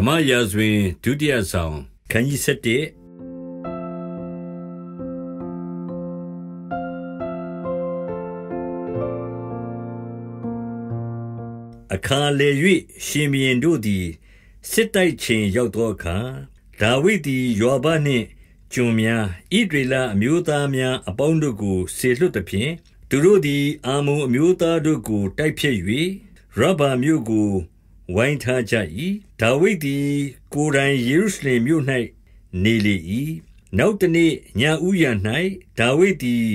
ဓမ္မရာဇဝင်ဒုတိယဆောင်ခန်းကြီး7အခါလေ၍ရှင်ဘီရင်တို့သည်စစ်တိုက်ခြင်းရောက်သောအခါဒါဝိဒ်သည်ယောဘနှင့်ကျွန်များဣဒရေလအမျိုးသားများအပေါင်းတို့ကိုဆေလွတ်သဖြင့်သူတို့သည်အာမုန်အမျိုးသားတို့ကိုတိုက်ဖျက်၍ရဗ္ဗာမြို့ကို ဝိုင်းထားကြ၏ဒါဝိဒ်သည် ကိုယ်တိုင်ယေရုရှလင်မြို့၌နေလေ၏နောက်တနေ့ညဦးရ၌ဒါဝိဒ်သည်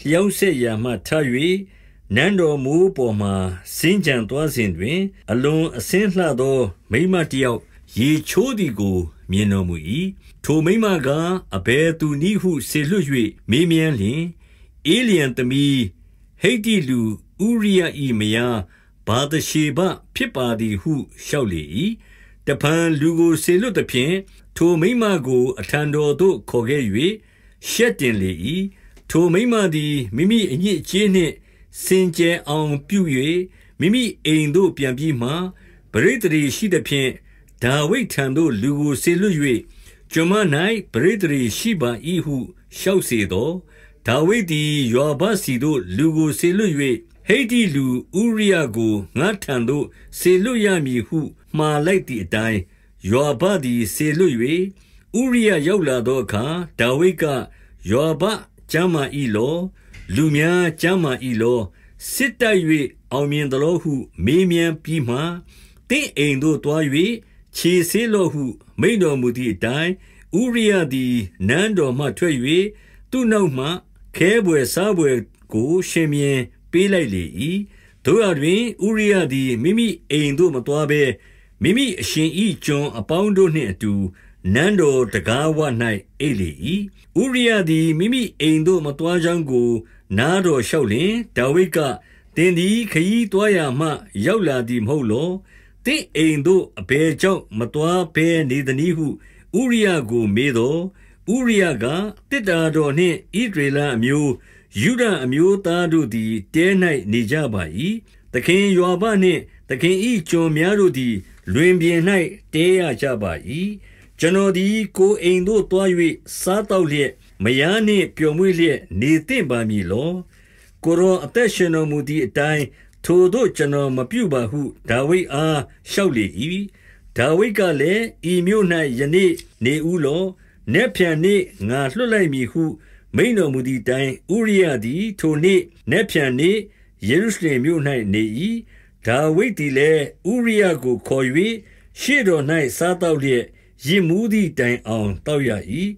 လျောင်းဆက်ရာမှထ၍နန်းတော်မူပေါ်မှစင်ကြံသွားစဉ်တွင် အလွန်အစင်းလှသော မိမတယောက်ရေချိုးသည်ကို မြင်တော်မူ၏ထိုမိမကအဘယ်သူနည်းဟုဆေလွတ်၍မေးမြန်းလျင်အေလျံသမီးဟိတ်တိလူဥရိယဤမယား ဘာသရှေဘဖြစ်ပါသည်ဟုလျှောက်လေ၏တဖန်လူကိုဆေလွတ်သဖြင့်ထိုမိမကိုအထံတော်သို့ခေါ်ခဲ့၍ရှက်တင်လေ၏ထိုမိမသည်မိမိအညစ်အကြေးနှင့်စင်ကြယ်အောင်ပြု၍မိမိအိမ်သို့ပြန်ပြီးမှပရိသေရီရှိသဖြင့်ဒါဝိဒ်ထံသို့လူကိုဆေလွတ်၍ကျွန်မ၌ပရိသေရီရှိပါ၏ဟုလျှောက်စေသောဒါဝိဒ်သည်ယောဘစီသို့လူကိုဆေလွတ်၍ ဟိတ်တိလူဥရိယကိုငါထံသို့ဆေလွတ်ရမည်ဟုမှားလိုက်သည့်အတိုင်းယောဘသည်ဆေလွတ်၍ဥရိယရောက်လာသောအခါဒါဝိဒ်ကယောဘကျမ်းမာ၏လော လူများကျမ်းမာ၏လောစစ်တိုက်၍အောင်မြင်သလိုဟု မေးမြန်းပြီးမှတင့်အိမ်သို့တွား၍ခြေဆေးလောဟု မိန်တော်မူသည့်အတိုင်းဥရိယသည်နန်းတော်မှထွက်၍သူ့နောက်မှခဲဘွယ်စားဘွယ်ကိုရှင်မြင်း ပေးလိုက်လေ၏တို့ရတွင်ဥရိယသည်မိမိအိမ်သို့မတွားဘဲမိမိအရှင်ဤကျွန်အပေါင်းတို့နှင့်အတူနန်းတော်တကားဝ၌အိပ်လေ၏ဥရိယသည်မိမိအိမ်သို့မတွားကြောင်းကို နားတော်လျှောက်လင်ဒါဝိဒ်ကတင်သည်ခရီးတွားရမှ ရောက်လာသည်မဟုတ်လောတင့်အိမ်သို့အဘယ်ကြောင့်မတွားဘဲနေသနည်းဟုဥရိယကိုမေးတော်ဥရိယကတစ်တာတော်နှင့်ဣဒရေလအမျိုး ယူဒအမျိုးသားတို့သည်တဲ၌နေကြပါ၏သခင်ယောဘနှင့်သခင်ဤကျွန်များတို့သည် လွင်ပြင်၌တဲရကြပါ၏ကျွန်တော်သည်ကိုအိမ်သို့တွား၍စားတော့လျက်မယားနှင့်ပျော်မွေ့လျက်နေသင့်ပါမည်လောကိုရောအသက်ရှင်တော်မူသည့်အတိုင်းထိုတို့ကျွန်တော်မပြုပါဟုဒါဝိဒ်အားလျှောက်လေ၏ဒါဝိဒ်ကလည်းဤမြို့၌ယနေ့နေဦးလောနက်ဖြန်နေ့ငါလွှတ်လိုက်မည်ဟု မိန်တော်မူသည့်တိုင်ဥရိယသည် ထိုနေ့နက်ဖြန်နေ့ ယေရုရှလင်မြို့၌နေ၏ဒါဝိဒ်သည်လည်း ဥရိယကိုခေါ်၍ရှေ့တော်၌စားတော့လျက်ရစ်မှုသည့်တိုင်အောင်တောက်ရ၏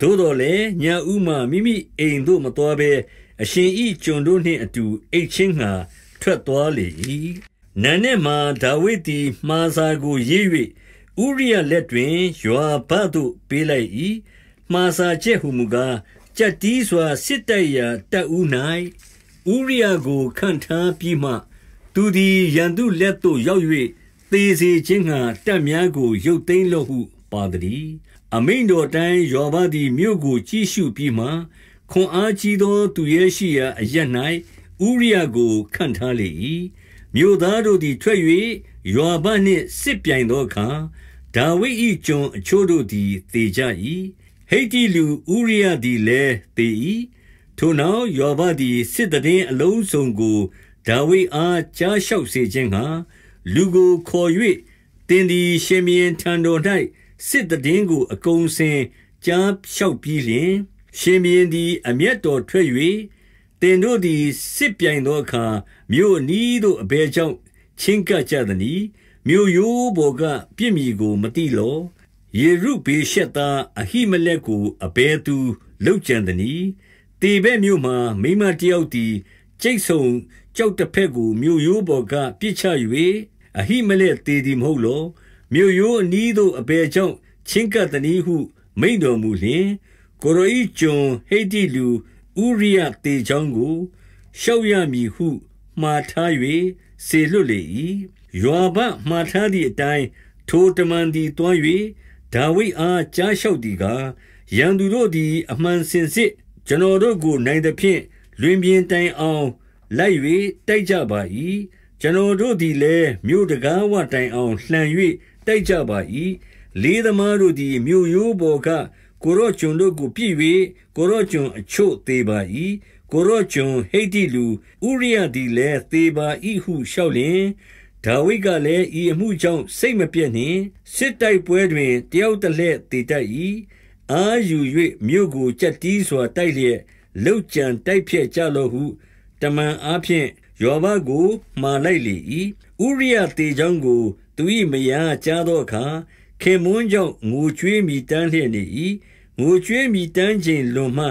သို့တော်လည်းညာဥမှမိမိအိမ်သို့မတော်ဘဲ အရှင်ဤကျွန်တို့နှင့်အတူ အိတ်ချင်းငှာထွက်သွားလေ၏နန်းနှင့်မှဒါဝိဒ်သည် မှားစာကိုရေး၍ဥရိယလက်တွင် ယွာဘသို့ပေးလိုက်၏မှားစာချက်ဟုမူကား ကြက်တီးစွာစစ်တိုက်ရာတပ်ဦး၌ဥရိယကိုခန့်ထားပြီးမှ သူသည်ရန်သူလက်သို့ရောက်၍သေစေခြင်းငှာတပ်များကိုရုပ်သိမ်းလော့ဟုပါသည်အမိန်တော်တိုင်းယောဘသည်မြို့ကိုကြည့်ရှုပြီးမှခွန်အားကြီးသောသူရဲ့ရှိရာအရ၌ဥရိယကိုခန့်ထားလေ၏မြို့သားတို့သည်ထွက်၍ယောဘနှင့်စစ်ပြိုင်သောအခါဒါဝိဒ်၏ကျွန်အချို့တို့သည်သေကြ၏ ဟိတ်တိလူဥရိယသည်လည်းသေ၏ထိုနောက်ယောဘသည်စစ်တည်အလုံးစုံကိုဒါဝိဒ်အားကြားလျှောက်စေခြင်းဟာလူကိုခေါ်၍တင်သည်ရှင်မင်းထံတော်၌စစ်တည်ကိုအကုန်စင်ကြားလျှောက်ပြီးလျှင်ရှင်မင်းသည်အမျက်တော်ထွက်၍တင်တို့သည်စစ်ပြိုင်သောအခါမြို့နီးသို့အဘယ်ကြောင့်ချင်းကပ်ကြသနည်းမြို့ရိုးပေါ်ကပြစ်မီကိုမတိလော ယေရုဘေရှက်သားအဟိမလက်ကိုအဘယ်သူလောက်ကြံသနည်းတေဘဲ့မြို့မှာမိမတယောက်သည်ကျိတ်ဆုံကြောက်တစ်ဖက်ကိုမြို့ရိုးပေါ်ကပြစ်ချ၍အဟိမလက်တေသည်မဟုတ်လောမြို့ရိုးအနီးသို့အဘယ်ကြောင့်ချင်းကပ်သနည်းဟုမိန်တော်မူလျင်ကိုရိုဤကျွန်ဟိတ်တိလူဥရိယတေချောင်းကိုရှောက်ရမည်ဟုမှားထား၍စေလွတ်လေ၏ယောဘမှားထားသည့်အတိုင်းထိုတမန်သည်တွား၍ ဒါဝိဒ်အားကြားလျှောက်သည်ကားရန်သူတို့သည် အမှန်စင်စစ်ကျွန်တော်တို့ကိုနိုင်သဖြင့်လွင်ပြင်တိုင်အောင်လိုက်၍တိုက်ကြပါ၏ကျွန်တော်တို့သည်လည်းမြို့တကားဝတိုင်အောင်လှန်၍တိုက်ကြပါ၏။လေးသမားတို့သည်မြို့ရိုးပေါ်ကကိုရော့ကျွန်တို့ကိုပြစ်၍ကိုရော့ကျွန်အချို့သေးပါ၏။ကိုရော့ကျွန်ဟိတ်တိလူဥရိယသည်လည်းသေးပါ၏ဟုလျှောက်လျင် ဒါဝိဒ်ကလည်းဤအမှုကြောင့်စိတ်မပြည့်နှင့်စစ်တိုက်ပွဲတွင်တယောက်တစ်လှဲ့တည်တတ်၏အာယူ၍မြို့ကိုကြက်တီးစွာတိုက်လျက်လှုပ်ကြံတိုက်ဖြက်ကြလော့ဟုတမန်အားဖြင့်ယောဘကိုမှာလိုက်လေ၏ဥရိယတေချောင်းကို သူ၏မယားကြားသောအခါခေမွန်းကြောင့်ငိုကြွေးမိတမ်းလျက်နေ၏ငိုကြွေးမိတမ်းခြင်းလွန်မှ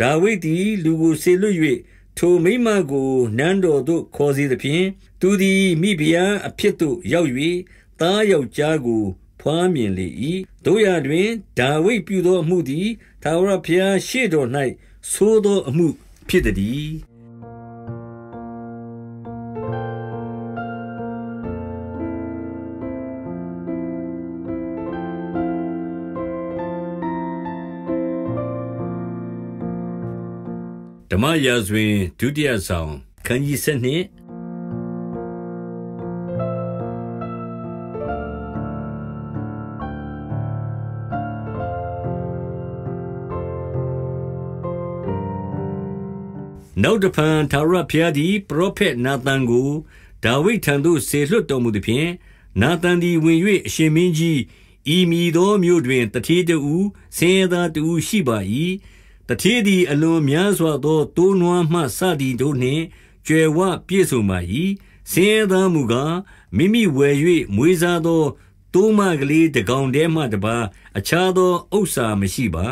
ဒါဝိဒ်သည်လူကိုဆေလွတ်၍ ထိုမိမကိုနန်းတော်သို့ခေါ်စေသဖြင့်သူသည်မိဖုရားအဖြစ်သို့ရောက်၍သားယောက်ျားကို ဖွားမြင်လေ၏တို့ရတွင်ဒါဝိဒ်ပြုသောအမှုသည်သာဝရဘုရားရှေ့တော်၌သိုးသောအမှုဖြစ်သည် ဓမ္မရာဇဝင်ဒုတိယဆောင်ခန်းကြီး7နှစ်နောက်တဖန်သာရဖျားသည်ပရောဖက်နာသန်ကိုဒါဝိဒ်ထံသို့ဆေလွတ်တော်မူသည်ဖြင့်နာသန်သည်ဝင်၍အရှင်မင်းကြီးဤမည်သောမြို့တွင်တတိတူဆင်းရဲသားတူရှိပါ၏ တထေးသည်အလွန်များစွာသောတိုးနွမ်းမှစသည်တို့နှင့်ကြွယ်ဝပြည့်စုံပါ၏ဆင်းရဲသားမူကားမိမိဝယ်၍မွေးစားသောတိုးမကလေးတကောင်တည်းမှတပါအခြားသောဥစ္စာမရှိပါ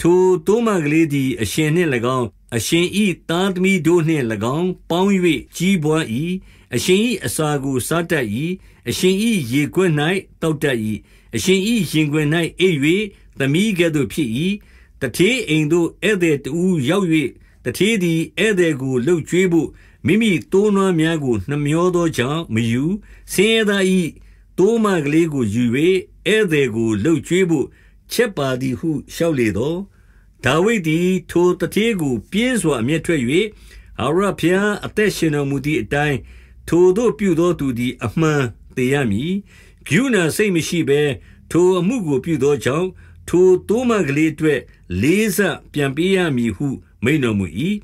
ထိုတိုးမကလေးသည် အရှင်နှင့်၎င်းအရှင်ဤသားသမီးတို့နှင့်၎င်းပေါင်း၍ကြီးပွား၏အရှင်ဤအစာကိုစားတတ်၏အရှင်ဤရေခွက်၌တောက်တတ်၏အရှင်ဤရင်ခွင်၌အိပ်၍သမီးကဲ့သို့ဖြစ်၏ တထေးအိမ်သို့ဧည့်သည်တူရောက်၍တထေးသည်ဧည့်သည်ကိုလှုပ်ကြွေးဖို့မိမိတိုးနွမ်းများကိုနှမျောသောကြောင့်မယူဆင်းရဲသားဤတိုးမကလေးကိုယူ၍ဧည့်သည်ကိုလှုပ်ကြွေးဖို့ချက်ပါသည်ဟုလျှောက်လေသောဒါဝိဒ်သည်ထိုတထေးကို ပြင်းစွာအမျက်ထွက်၍အာရဖျားအသက်ရှင်တော်မူသည့်အတိုင်းထိုတို့ပြုသောသူသည် အမှန်သေးရမည်ဂုဏစိတ်မရှိဘဲထိုအမှုကိုပြုသောကြောင့်ထိုတိုးမကလေးအတွက် လေးဆပြန်ပေးရမည်ဟု မိန်တော်မူ၏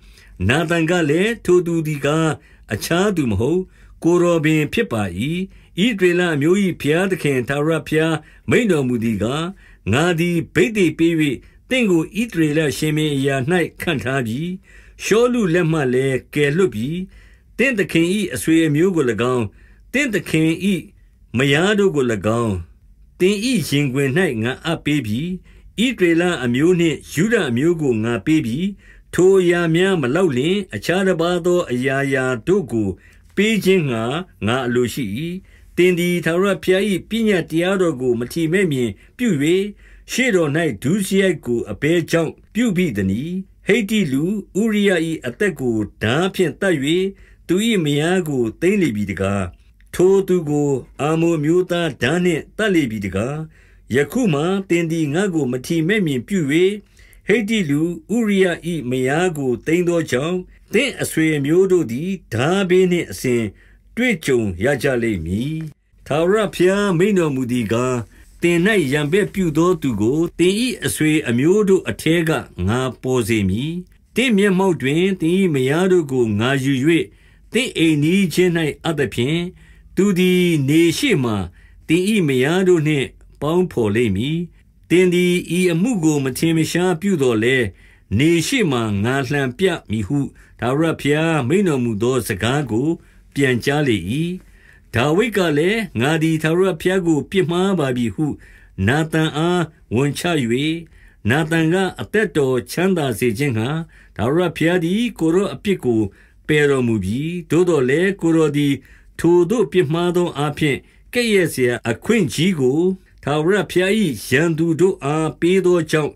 နာသန်ကလည်းထိုသူသည်ကားအခြားသူမဟုတ် ကိုရောပင်ဖြစ်ပါ၏ဤဒေလအမျိုး၏ဖျားသခင်သာရဖျားမိန်တော်မူသည်ကားငါသည်ဗိသိက်ပေး၍တင့်ကိုဣသရေလရှင်မင်းအရာ၌ခန့်ထားပြီးရှောလူလက်မှလည်းကယ်လွတ်ပြီးတင့်သခင်၏အဆွေအမျိုးကို၎င်းတင့်သခင်၏မယားတို့ကို၎င်းတင်ဤရင်ခွင်၌ငါအပ်ပေးပြီး ဣဒေလအမျိုးနှင့်ယူဒအမျိုးကိုငါပေးပြီးထိုအရာများမလောက်လင် အခြားတစ်ပါးသော အရာရာတို့ကို ပေးခြင်းငါငါအလိုရှိ၏တင်ဒီသာရဖျား၏ပညာတရားတော်ကို မထီမဲ့မြင်ပြု၍ရှေ့တော်၌ဒုစရိုက်ကိုအဘဲကြောင့်ပြုပြီးသည်။ဟိတ်တိလူဥရိယ၏အသက်ကိုဓာဖြင့်တတ်၍သူ၏မယားကိုသိမ့်လေပြီတကားထိုသူကိုအာမုန်မျိုးသားဓာနှင့်တတ်လေပြီတကား ယခုမှတင်ဒီငါကိုမထီမဲ့မြင်ပြု၍ဟိတ်တိလူဥရိယ၏မယားကိုသိမ့်သောကြောင့်တင့်အဆွေမျိုးတို့သည်ဓာဘေးနှင့်အစဉ်တွေ့ကြုံရကြလိမ့်မည်သာရဖျားမိန်တော်မူသည်ကားတင်၌ရံပဲ့ပြုသောသူကိုတင်ဤအဆွေအမျိုးတို့အထဲကငါပေါ်စေမည်တင်မျက်မှောက်တွင်တင်ဤမယားတို့ကိုငါယူ၍တင်အိမ်နီးချင်း၌အပ်သဖြင့်သူသည်နေရှိမှတင်ဤမယားတို့နှင့် ပေါင်းဖော်လိမ့်မည်တင်သည်ဤအမှုကိုမထင်မရှားပြုတော်လဲနေရှိမှငါလှံပြမိဟုဒါဝရဖျားမိန်တော်မူသောစကားကို ပြန်ကြားလေ၏ဒါဝိဒ်ကလည်းငါသည်ထာဝရဘုရားကိုပြစ်မှားပါပြီဟုနာသန်အားဝန်ချ၍နာသန်ကအသက်တော်ချမ်းသာစေခြင်းဟာထာဝရဘုရားသည်ကိုရောအပြစ်ကိုပယ်တော်မူပြီးသို့တော်လည်းကိုရောသည် ထိုတို့ပြစ်မှားသောအဖြစ်ကဲ့ရဲ့เสียအခွင့်ကြီးကို ထာဝရဘုရား၏ရန်သူတို့အားပေးသောကြောင့်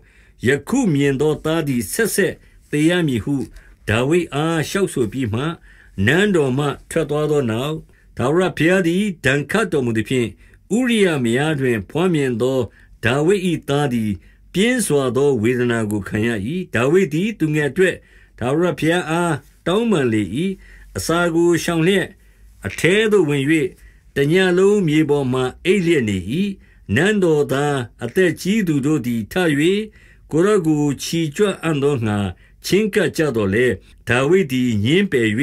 ယခုမြင်သောသားသည်ဆက်ဆက်သေရမည်ဟုဒါဝိဒ်အားလျှောက်ဆိုပြီးမှနန်းတော်မှထွက်သွားသောနောက်ထာဝရဘုရားသည်ဒဏ်ခတ်တော်မူသည်ဖြင့်ဥရိယမယားတွင် ဖွားမြင်သောဒါဝိဒ်၏သားသည် ပြင်းစွာသောဝေဒနာကိုခံရ၏ဒါဝိဒ်သည်သူငယ်အတွက်ထာဝရဘုရားအားတောင်းပန်လေ၏အစာကိုရှောင်လျက်အထဲသို့ဝင်၍တညလုံးမြေပေါ်မှအိပ်လျက်နေ၏ နန်းတော်သားအသက်ကြီးသူတို့သည်ထ၍ကိုရကိုချီကြွအံ့သောငါချင်းကပ်ကြတော်လဲဒါဝိဒ်သည်ညင်းပယ်၍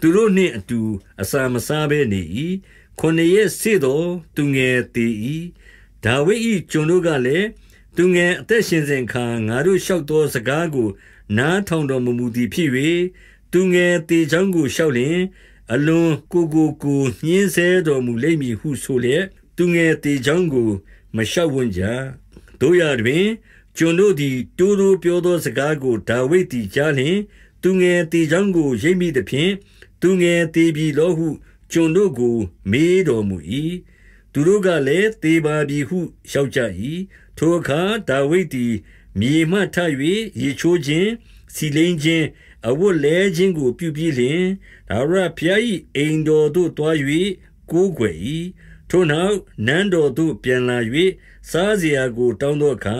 သူတို့နှင့်အတူအစာမစားဘဲနေ၏ခொနည်းစေတော်သူငယ်တည်၏ဒါဝိဒ်၏ကျွန်တို့ကလည်းသူငယ်အသက်ရှင်စဉ်ခါငါတို့လျှောက်သောစကားကို နားထောင်တော်မမူသည်ဖြစ်၍သူငယ်တေချောင်းကိုလျှောက်လျင် အလွန်ကိုကိုကိုညင်းဆဲတော်မူလိမ့်မည်ဟုဆိုလျက် သူငယ်တေချောင်းကိုမလျှောက်ဝန်းကြတို့ရတွင်ကျွန်တို့သည်တိုးတိုးပြောသောစကားကိုဒါဝိဒ်သည်ကြားလျင် သူငယ်တေချောင်းကိုရိပ်မိသည်ဖြင့်သူငယ်တေပြီလောဟုကျွန်တို့ကို မေးတော်မူ၏သူတို့ကလည်းသေပါပြီဟုလျှောက်ကြ၏ထိုအခါဒါဝိဒ်သည်မြေမှထ၍ရေချိုးခြင်းစီလိန်ခြင်းအဝတ်လဲခြင်းကိုပြုပြီးလျှင်ဒါဝရဖျား၏အိမ်တော်သို့တွား၍ကိုးကွယ်၏ ထိုနောက်နန်းတော်သို့ပြန်လာ၍စားစရာကို တောင်းသောအခါ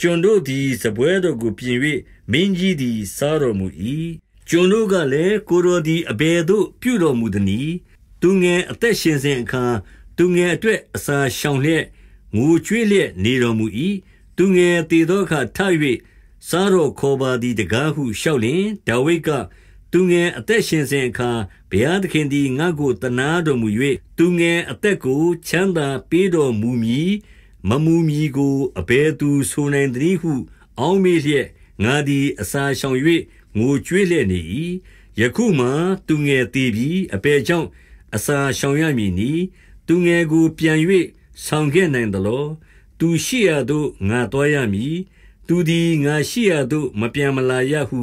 ကျွန်တို့သည်စပွဲတော်ကိုပြင်၍မင်းကြီးသည် စားတော်မူ၏ကျွန်တို့ကလည်းကိုရိုသည်အဘယ်သို့ ပြုတော်မူသနည်းသူငယ်အသက်ရှင်စဉ်အခါသူငယ်အတွက်အစာရှောင်လျက်ငိုကြွေးလျက်နေတော်မူ၏သူငယ်တည်သောအခါထ၍စားတော်ခေါ်ပါသည်တကားဟုလျှောက်လျင်ဒါဝိဒ်က သူငယ်အသက်ရှင်စဉ်အခါဘုရားသခင်သည်ငါ့ကိုတနာတော်မူ၍သူငယ်အသက်ကိုချမ်းသာပေးတော်မူမည်မမူမည်ကိုအဘယ်သူဆိုနိုင်သနည်းဟု အောင်းမေးလျက်ငါသည်အစာရှောင်၍ငိုကြွေးလျက်နေ၏ယခုမှသူငယ်တည်ပြီးအဘယ်ကြောင့်အစာရှောင်ရမည်နီသူငယ်ကိုပြန်၍ဆောင်ခဲ့နိုင်သလောသူရှိရာသို့ငါတော်ရမည်သူသည်ငါရှိရာသို့မပြန်မလာရဟု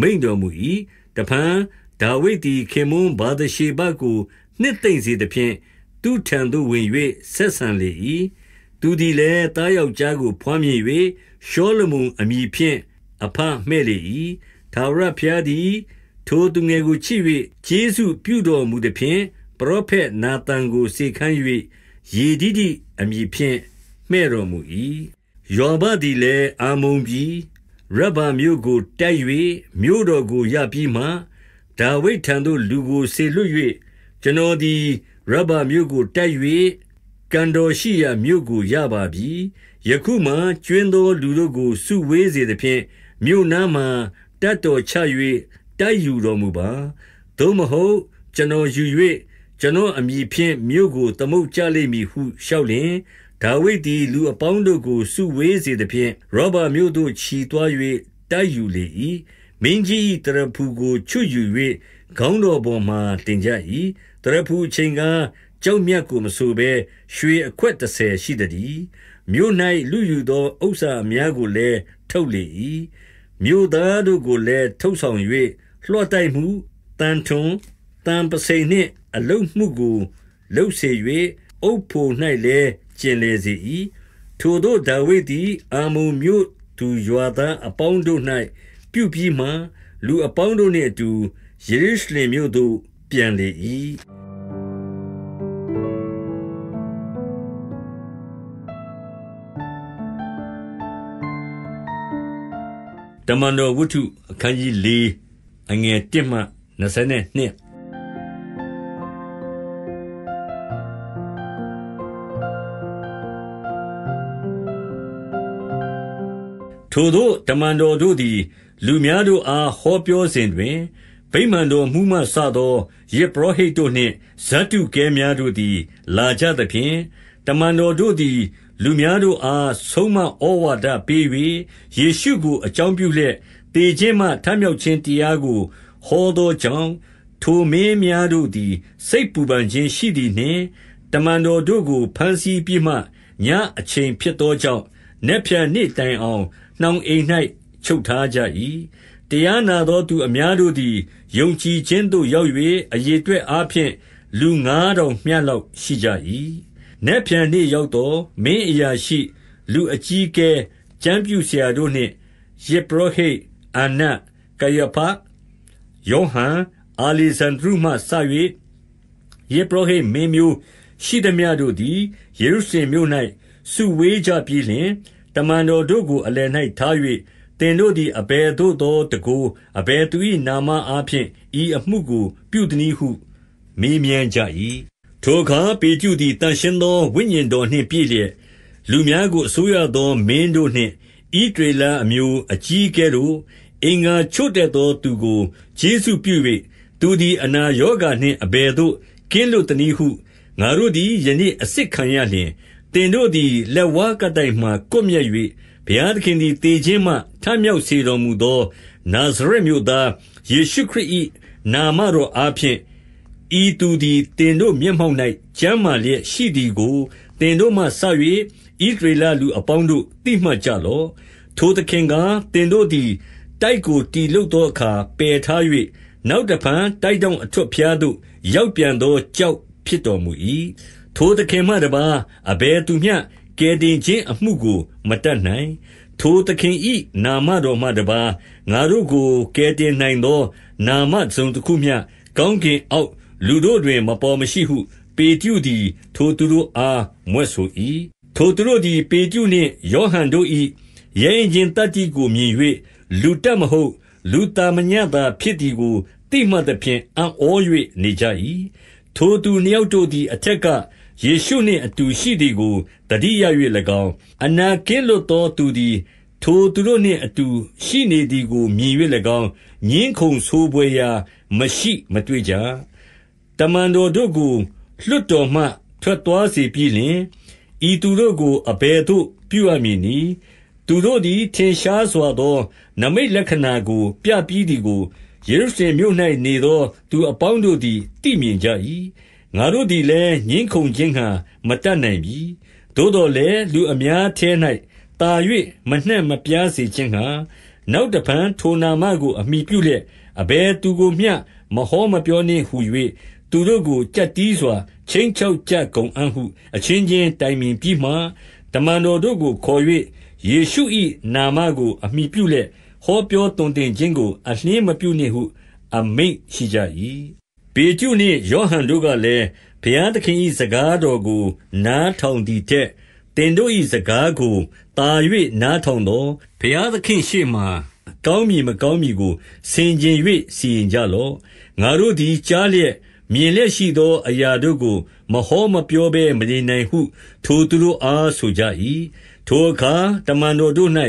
မိန်တော်မူ၏ တဖန်ဒါဝိဒ်သည်ခေမွန်းဘာဒရှေဘကိုနှစ်သိမ့်စေသဖြင့်သူထံသို့ဝင်၍ဆက်ဆံလေ၏သူသည်လည်းတားယောက်ျားကိုဖွမ်းမြင်၍ရှောလမုန်အမိဖြင့်အဖမှဲ့လေ၏သာဝရဖျားသည် ထိုသူငယ်ကိုချစ်၍ကျေးဇူးပြုတော်မူသည်ဖြင့်ပရောဖက်နာသန်ကိုစေခန်း၍ယေဒီဒီအမိဖြင့်မှဲ့တော်မူ၏ယောဘသည်လည်းအာမုန်ပြီ ရဗ္ဗာမြို့ကိုတိုက်၍မြို့တော်ကိုရပြီးမှဒါဝိဒ်ထံသို့လူကိုစေလွှတ်၍ကျွန်တော်သည်ရဗ္ဗာမြို့ကိုတိုက်၍ကံတော်ရှိရာမြို့ကိုရပါပြီယခုမှကျွင်းသောလူတို့ကိုစုဝေးစေသဖြင့်မြို့နားမှတတ်တော်ချ၍တိုက်ယူတော်မူပါသို့မဟုတ်ကျွန်တော်ယူ၍ကျွန်တော်အမိဖြင့်မြို့ကိုသမုတ်ကြလိမ့်မည်ဟုလျှောက်လင် ဒါဝိဒ်သည်လူအပေါင်းတို့ကိုစုဝေးစေသဖြင့်ရောဘာမြို့သို့ခြီသွား၍တိုက်ယူလေ၏မင်းကြီးတရဖူကိုချွတ်ယူ၍ခေါင်းတော်ပေါ်မှတင်ကြ၏တရဖူချိန်ကကြောက်မြတ်ကိုမဆိုဘဲရွှေအခွက်30ရှိသည်မြို့၌လူယူသောဥစ္စာအများကိုလည်းထုတ်လေ၏မြို့သားတို့ကိုလည်းထုတ်ဆောင်၍လွှတ်တိုက်မှုတန်ထွန်တန်ပစိန်နှင့်အလုမှုကိုလှုပ်စေ၍အုပ်ဖို့၌လည်း ကျင်လေစေ၏ထိုတို့ဒါဝိဒ်သည်အာမုန်မြို့သူရွာသားအပေါင်းတို့၌ပြုပြီးမှလူအပေါင်းတို့နှင့်အတူယေရုရှလင်မြို့သို့ပြန်လေ၏တမန်တော်ဝတ္ထုအခန်းကြီး၄အငယ်၁မှ22 ထိုသို့တမန်တော်တို့သည် လူများတို့အား ဟောပြောစဉ်တွင် ဗိမာန်တော်မှူးမှစသော ယဇ်ပုရောဟိတ်တို့နှင့် ဇဒ္ဒုကဲများတို့သည် လာကြသဖြင့် တမန်တော်တို့သည် လူများတို့အား ဆုံးမဩဝါဒပေး၍ယေရှုကို အကြောင်းပြုလျက်တေခြင်းမှ ထမြောက်ခြင်းတရားကို ဟောသောကြောင့် ထိုမင်းများတို့သည် စိတ်ပူပန်ခြင်းရှိသည်နှင့် တမန်တော်တို့ကိုဖမ်းဆီးပြီးမှ ညအချိန်ဖြစ်သောကြောင့် နက်ဖြန်နေ့တိုင်အောင် နှောင်အိမ်၌ချုပ်ထားကြ၏။တရားနာသောသူအများတို့သည် ယုံကြည်ခြင်းသို့ ရောက်၍အရေအတွက်အားဖြင့် လူငါးထောင်မျှလောက် ရှိကြ၏။နက်ဖြန်နေ့ရောက်သော် မင်းအရာရှိ၊လူအကြီးအကဲ၊ကျမ်းပြုဆရာတို့နှင့် ယဇ်ပုရောဟိတ်အန္နတ်၊ကယဖ၊ယောဟန်၊အာလေဇန္ဒြုမှစ၍ယဇ်ပုရောဟိတ်မင်းမျိုးရှိသမျှတို့သည် ယေရုရှလင်မြို့၌စုဝေးကြပြီးလျှင် တမန်တော်တို့ကို အလယ်၌ထား၍သင်တို့သည် အဘယ်သို့သောတန်ခိုး အဘယ်သူ၏နာမအားဖြင့် ဤအမှုကို ပြုသနည်းဟု မေးမြန်းကြ၏ထိုအခါ ပေတရုသည်တန်ရှင်းသောဝိညာဉ်တော်နှင့် ပြည့်လျက် လူများကို အစိုးရသောမင်းတို့နှင့်ဣဒရေလအမျိုး အကြီးအကဲတို့ အင်္ဂါချို့တဲ့သောသူကိုယေရှုပြု၍သူသည် အနာရောဂါနှင့် အဘယ်သို့ ကင်းလွတ်သနည်းဟု ငါတို့သည် ယနေ့အစစ်ခံရလျင် တင်တို့သည် လက်ဝါးကတိုင်မှကွတ်မြက်၍ဘုရားသခင်သည်တေခြင်းမှ ထမြောက်စေတော်မူသော နာဇရက်မြို့သား ယေရှုခရစ်၏နာမတော်အားဖြင့် ဤသူသည်တင်တို့မျက်မှောက်၌ကျမ်းမာလျက်ရှိသည်ကိုတင်တို့မှဆ၍ဣသရေလလူအပေါင်းတို့ သိမှတ်ကြလော့ ထိုသခင်ကတင်တို့သည် တိုက်ကိုတီလုတ်သောအခါ ပယ်ထား၍နောက်တဖန် တိုက်တောင်အထွတ်ဖျားသို့ ရောက်ပြန်သောကြောက်ဖြစ်တော်မူ၏ ထိုသခင်မှတပါအဘယ်သူမျှ ကယ်တင်ခြင်းအမှုကို မတတ်နိုင် ထိုသခင်၏နာမတော်မှတပါငါတို့ကို ကယ်တင်နိုင်သော နာမစုံတစ်ခုမျှ ကောင်းကင်အောက် လူတို့တွင် မပေါ်မရှိဟု ပေတရုသည် ထိုသူတို့အားမွဲ့ဆို၏ထိုသူတို့သည် ပေတရုနှင့် ယောဟန်တို့၏ရဲရင်ချင်းတတ္တိကိုမြင်၍လူတက်မဟုတ် လူတာမညတာဖြစ်သည်ကိုတိမှတ်သဖြင့် အံ့ဩ၍နေကြ၏ထိုသူနှစ်ယောက်တို့သည် အထက်က ယေရှုနှင့်အတူရှိသည်ကိုတတိယ၍၎င်း အနာကင်းလွတ်သောသူသည် ထိုသူတို့နှင့်အတူရှိနေသည်ကို မြင်၍၎င်းငင်းခုန်ဆိုးပွဲရာမရှိမတွေ့ကြ တမန်တော်တို့ကို လွတ်တော်မှ ထွက်သွားစေပြီးလျှင် ဤသူတို့ကို အဘယ်သို့ပြုအပ်မည်နည်း သူတို့သည် ထင်ရှားစွာသောနမိတ်လက္ခဏာကို ပြပြီးသည်ကို ယေရုရှလင်မြို့၌နေသော သူအပေါင်းတို့သည် သိမြင်ကြ၏ ငါတို့သည်လည်းငင်းခုန်ခြင်းဟံမတတ်နိုင်ပြီ သို့တော်လည်း လူအများထဲ၌တာ၍မနှံ့မပြားစေခြင်းဟံနောက်တဖန် ထိုနာမကို အမိပြုလျက် အဘယ်သူကိုမျှ မဟောမပြောနှင့်ဟု၍သူတို့ကိုကြက်တီးစွာချင်းချောက်ကြကုန်အံ့ဟု အချင်းချင်း တိုင်ပင်ပြီးမှ တမန်တော်တို့ကိုခေါ်၍ယေရှု၏နာမကို အမိပြုလျက် ဟောပြောသွန်သင်ခြင်းကို အလျှင်းမပြုနှင့်ဟု အမိန့်ရှိကြ၏။ ပေတရုနှင့် ယောဟန်တို့ကလည်း၊ဘုရားသခင်၏စကားတော်ကို နားထောင်သည်ထက်၊သင်တို့၏စကားကို သာ၍နားထောင်သော်၊ဘုရားသခင့်ရှေ့မှာ ကောင်းမည် မကောင်းမည်ကို ဆင်ခြင်၍စီရင်ကြလော့။ငါတို့သည် ကြားလျက်၊မြင်လျက်ရှိသော အရာတို့ကို မဟောမပြောဘဲ မနေနိုင်ဟု ထိုသူတို့အား ဆိုကြ၏ထိုအခါ တမန်တော်တို့၌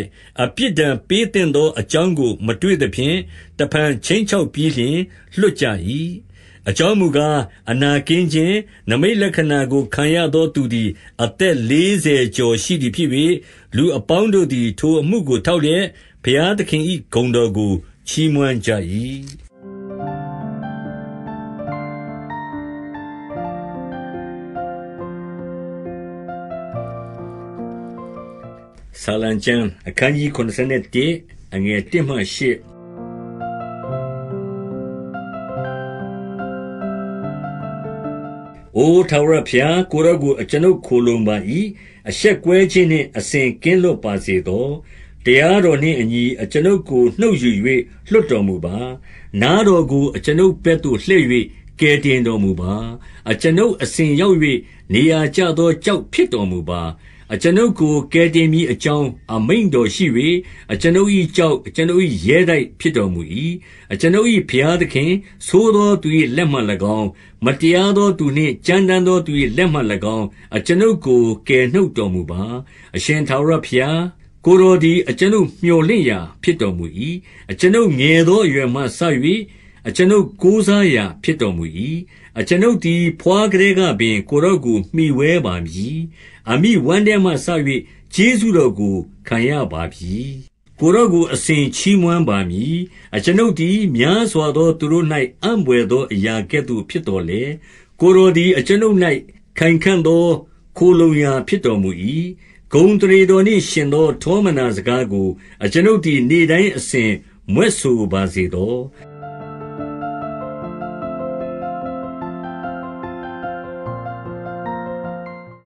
အပြစ်ဒဏ်ပေးသင့်သော အကြောင်းကို မတွေ့သဖြင့် တဖန် ခြိမ်းချောက်ပြီးလျှင် လွှတ်ကြ၏။ အကြောင်းမူကား၊အနာကင်းခြင်း၊နိမိတ်လက္ခဏာကို ခံရသောသူသည် အသက်လေးဆယ်ကျော်ရှိသည်ဖြစ်၍၊လူအပေါင်းတို့သည် ထိုအမှုကို ထောက်လျက် ဘုရားသခင်၏ဂုဏ်တော်ကို ချီးမွမ်းကြ၏။ဆာလံကျမ်းအခန်းကြီး81 အငယ်1မှ8အိုထာဝရဖျား ကိုရောကို အကျွန်ုပ်ခိုလုံပါ၏အဆက်ကွဲခြင်းနှင့် အစဉ်ကင်းလွတ်ပါစေသော တရားတော်နှင့်အညီ အကျွန်ုပ်ကို နှုတ်ယူ၍လွတ်တော်မူပါ နားတော်ကို အကျွန်ုပ်ဘက်သို့ လှည့်၍ကယ်တင်တော်မူပါ အကျွန်ုပ်အစဉ်ရောက်၍နေရာကျသောကြောက်ဖြစ်တော်မူပါ အကျွန်ုပ်ကို ကယ်တင်မည်အကြောင်း အမိန့်တော်ရှိ၍အကျွန်ုပ်၏ကျောက် အကျွန်ုပ်၏ရဲတိုက်ဖြစ်တော်မူ၏အကျွန်ုပ်၏ဘုရားသခင်သိုးသောသူ၏လက်မှ၎င်း မတရားသောသူနှင့် ကြမ်းတမ်းသောသူ၏လက်မှ၎င်း အကျွန်ုပ်ကို ကယ်နှုတ်တော်မူပါ အရှင်သာရဘုရား ကိုယ်တော်သည် အကျွန်ုပ်မျှော်လင့်ရာ ဖြစ်တော်မူ၏အကျွန်ုပ်ငယ်သောအရွယ်မှစ၍ အကျွန်ုပ်ကိုးစားရာဖြစ်တော်မူ၏အကျွန်ုပ်သည် ဘွားကလေးကပင် ကိုရော့ကိုမှီဝဲပါမည်အမိဝမ်းထဲမှစ၍ကျေးဇူးတော်ကိုခံရပါပြီကိုရော့ကိုအစဉ်ချီးမွမ်းပါမည်အကျွန်ုပ်သည်များစွာသောသူတို့၌အံ့ဘွယ်သောအရာကဲ့သို့ဖြစ်တော်လေကိုရောသည်အကျွန်ုပ်၌ခိုင်ခံ့သောခိုလုံရာဖြစ်တော်မူ၏ဂုံတရေတော်နှင့်ရှင်သော ထောမနာစကားကို အကျွန်ုပ်သည် နေ့တိုင်းအစဉ်မွဲ့ဆိုပါစေသော